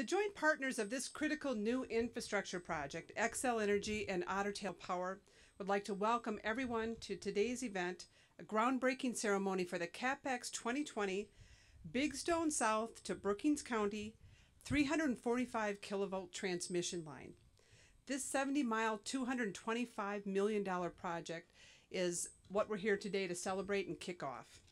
The joint partners of this critical new infrastructure project, Xcel Energy and Otter Tail Power, would like to welcome everyone to today's event, a groundbreaking ceremony for the CapX2020 Big Stone South to Brookings County 345 kilovolt transmission line. This 70 mile, $225 million project is what we're here today to celebrate and kick off.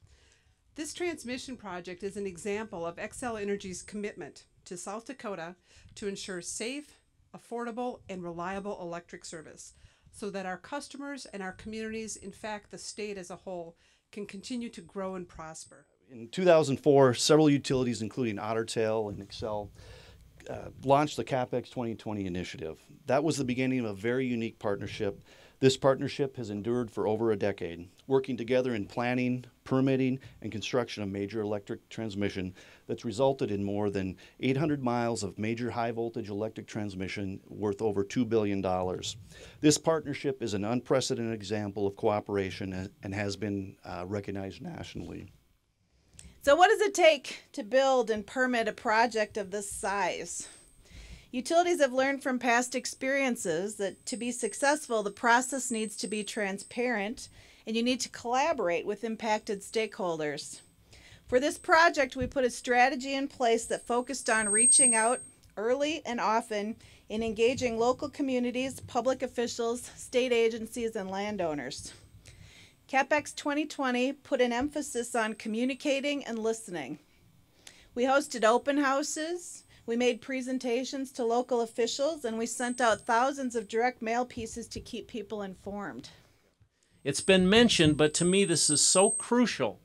This transmission project is an example of Xcel Energy's commitment to South Dakota to ensure safe, affordable, and reliable electric service so that our customers and our communities, in fact, the state as a whole, can continue to grow and prosper. In 2004, several utilities, including Otter Tail and Xcel, uh, launched the CapX2020 initiative. That was the beginning of a very unique partnership this partnership has endured for over a decade, working together in planning, permitting, and construction of major electric transmission that's resulted in more than 800 miles of major high voltage electric transmission worth over $2 billion. This partnership is an unprecedented example of cooperation and has been uh, recognized nationally. So, what does it take to build and permit a project of this size? Utilities have learned from past experiences that to be successful, the process needs to be transparent and you need to collaborate with impacted stakeholders. For this project, we put a strategy in place that focused on reaching out early and often in engaging local communities, public officials, state agencies, and landowners. CapX2020 put an emphasis on communicating and listening. We hosted open houses, we made presentations to local officials and we sent out thousands of direct mail pieces to keep people informed. It's been mentioned, but to me, this is so crucial.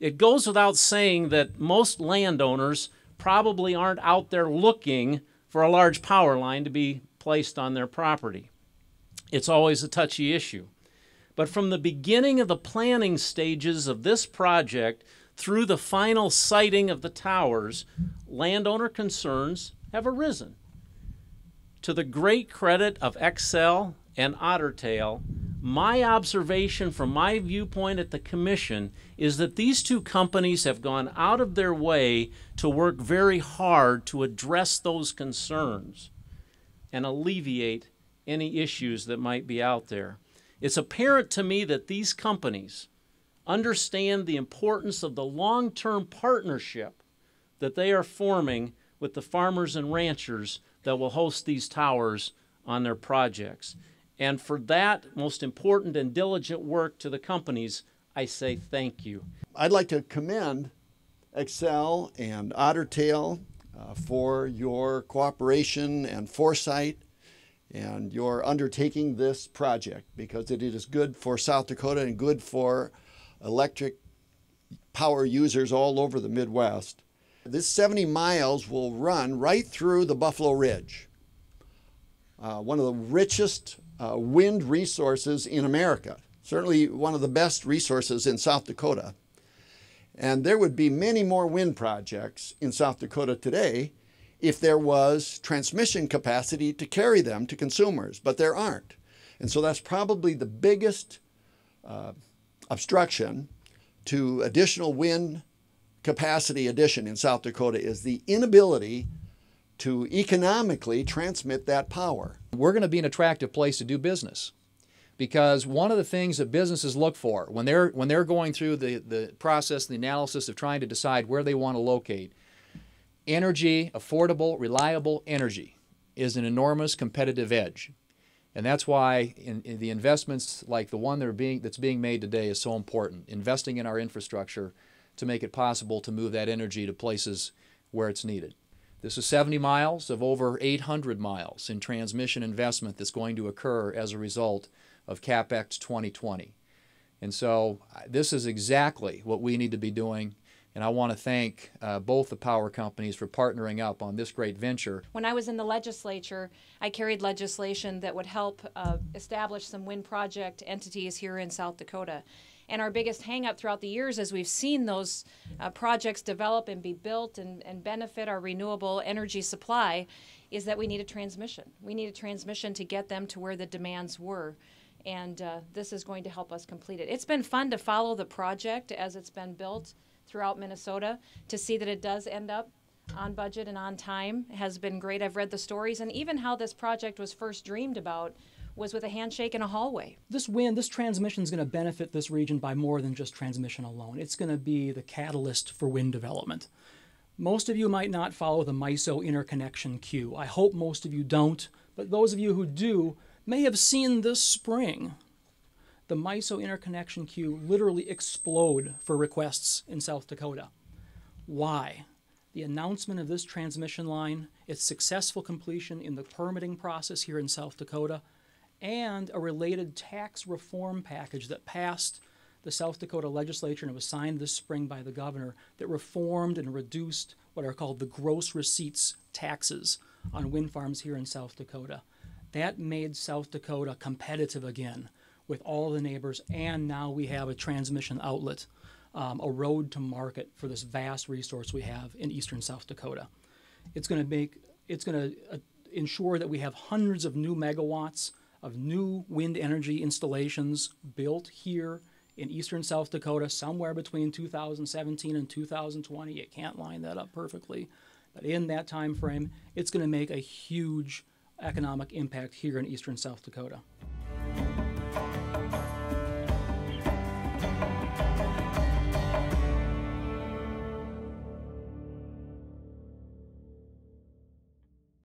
It goes without saying that most landowners probably aren't out there looking for a large power line to be placed on their property. It's always a touchy issue. But from the beginning of the planning stages of this project through the final siting of the towers, landowner concerns have arisen. To the great credit of Xcel and Otter Tail, my observation from my viewpoint at the Commission is that these two companies have gone out of their way to work very hard to address those concerns and alleviate any issues that might be out there. It's apparent to me that these companies understand the importance of the long term partnership that they are forming with the farmers and ranchers that will host these towers on their projects. And for that most important and diligent work to the companies, I say thank you. I'd like to commend Xcel and Otter Tail uh, for your cooperation and foresight and your undertaking this project because it is good for South Dakota and good for electric power users all over the Midwest. This 70 miles will run right through the Buffalo Ridge, uh, one of the richest uh, wind resources in America, certainly one of the best resources in South Dakota. And there would be many more wind projects in South Dakota today if there was transmission capacity to carry them to consumers, but there aren't. And so that's probably the biggest uh, obstruction to additional wind capacity addition in South Dakota is the inability to economically transmit that power. We're going to be an attractive place to do business because one of the things that businesses look for when they're when they're going through the, the process, the analysis of trying to decide where they want to locate, energy, affordable, reliable energy is an enormous competitive edge. And that's why in, in the investments like the one that are being, that's being made today is so important. Investing in our infrastructure to make it possible to move that energy to places where it's needed. This is 70 miles of over 800 miles in transmission investment that's going to occur as a result of CapX2020. And so uh, this is exactly what we need to be doing and I want to thank uh, both the power companies for partnering up on this great venture. When I was in the legislature, I carried legislation that would help uh, establish some wind project entities here in South Dakota. And our biggest hangup throughout the years, as we've seen those uh, projects develop and be built and, and benefit our renewable energy supply, is that we need a transmission. We need a transmission to get them to where the demands were and uh, this is going to help us complete it. It's been fun to follow the project as it's been built throughout Minnesota to see that it does end up on budget and on time has been great. I've read the stories and even how this project was first dreamed about was with a handshake in a hallway. This wind, this transmission is going to benefit this region by more than just transmission alone. It's going to be the catalyst for wind development. Most of you might not follow the MISO interconnection queue. I hope most of you don't, but those of you who do may have seen this spring the MISO interconnection queue literally explode for requests in South Dakota. Why? The announcement of this transmission line, its successful completion in the permitting process here in South Dakota, and a related tax reform package that passed the South Dakota legislature and it was signed this spring by the governor that reformed and reduced what are called the gross receipts taxes on wind farms here in South Dakota. That made South Dakota competitive again with all the neighbors, and now we have a transmission outlet, um, a road to market for this vast resource we have in eastern South Dakota. It's going to make it's going to uh, ensure that we have hundreds of new megawatts of new wind energy installations built here in eastern South Dakota somewhere between 2017 and 2020. You can't line that up perfectly, but in that time frame, it's going to make a huge economic impact here in eastern South Dakota.